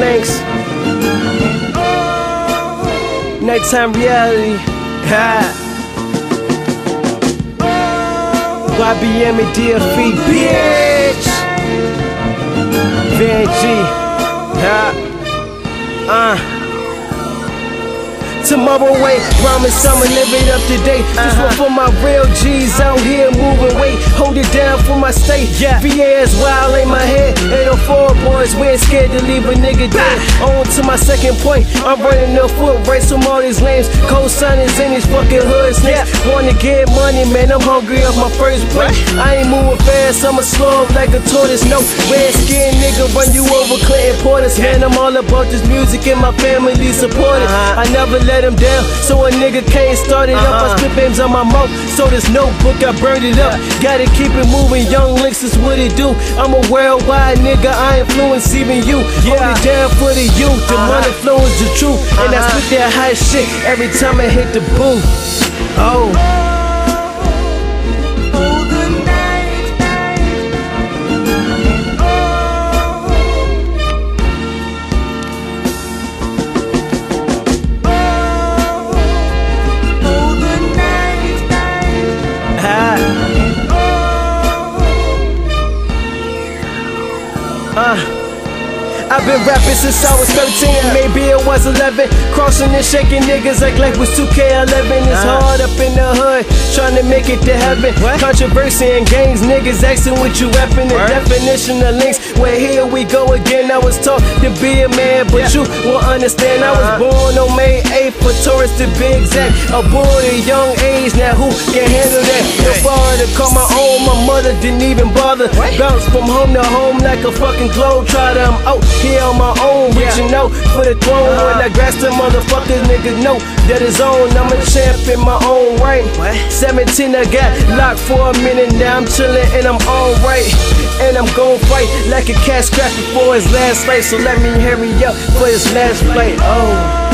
Lynx. Nighttime reality. Ha. YBM and DFE, bitch. Van G. Ha. Uh. Tomorrow ain't promise I'ma live it up today. This Uh-huh. one for my real G's out here moving weight. Hold it down for my state. Yeah. VA is wild in my head. 804 boys, we ain't scared to leave a nigga dead. On to my second point. I'm running the foot race from all these lames. Co-signers in these fucking hood Yeah. Wanna get money, man. I'm hungry off my first plate. I ain't moving fast, I'ma slow like a tortoise. No red skin nigga run you over Clinton Portis. Man, I'm all about this music and my family support it. Uh-huh. I never let him down, so a nigga can't start it up. I Uh-huh. spit names on my mouth, so this notebook I burned it up. Gotta keep it moving, young Lynx is what it do. I'm a worldwide nigga, I influence even you. Hold Yeah. it down for the youth, the Uh-huh. money flow is the truth. And I Uh-huh. spit that high shit every time I hit the booth. Oh. Uh. I've been rapping since I was 13, maybe it was 11. Crossing and shaking niggas like life was 2K11. It's hard up in the hood, trying to make it to heaven. What? Controversy and gangs, niggas asking what you rapping. The definition of Lynx. Well, here we go again. I was taught to be a man, but Yeah. you won't understand. I was Uh-huh. born on May 8th for Taurus to be exact. A boy at a young age, now who can handle that? No father to call my own, my mother didn't even bother. Bounce from home to home like a fucking globe trotter. I'm out here on my own, Yeah. reaching out for the throne. Uh-huh. When I grasp the motherfuckers, niggas know that it's on. I'm a champ in my own right. What? 17, I got locked for a minute. Now I'm chilling and I'm all right. And I'm gon' fight like a cat scratch before his last flight. So let me hurry up for his last flight. Oh.